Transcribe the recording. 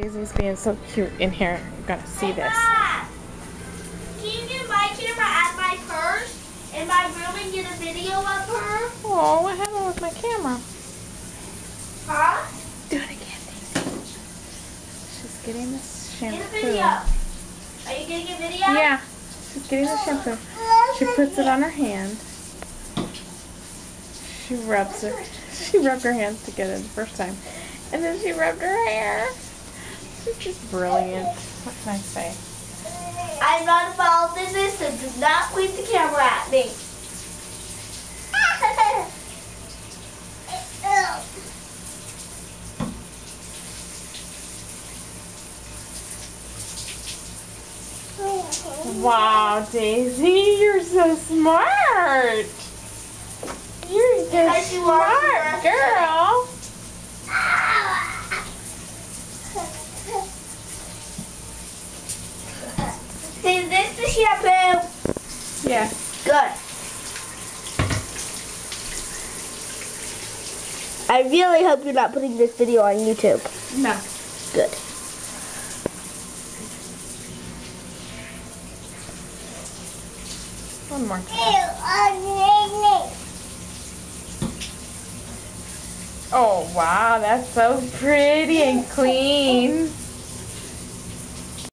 Daisy's being so cute in here. You're gonna see this. Can you get my camera at my purse in my room and get a video of her? Oh, what happened with my camera? Huh? Do it again, Daisy. She's getting this Get a shampoo. video. Are you getting a video? Yeah, she's getting the shampoo. She puts it on her hand. She rubs her. She rubbed her hands together the first time. And then she rubbed her hair. She's just brilliant. What can I say? I'm not involved in this, so do not point the camera at me. Wow, Daisy, you're so smart. You're Because smart, girl. Is this the shampoo? Yeah. Good. I really hope you're not putting this video on YouTube. No. Good. One more time. Oh, wow, that's so pretty and clean.